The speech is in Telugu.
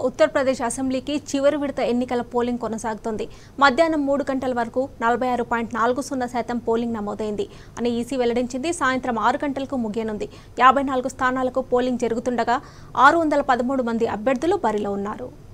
ఉత్తరప్రదేశ్ అసెంబ్లీకి చివరి విడత ఎన్నికల పోలింగ్ కొనసాగుతోంది. మధ్యాహ్నం మూడు గంటల వరకు నలభై ఆరు పాయింట్ నాలుగు సున్నా శాతం పోలింగ్ నమోదైంది. అని ఈసీ వెల్లడించింది. సాయంత్రం ఆరు గంటలకు ముగియనుంది. యాభై నాలుగు స్థానాలకు పోలింగ్ జరుగుతుండగా ఆరు వందల పదమూడు మంది అభ్యర్థులు బరిలో ఉన్నారు.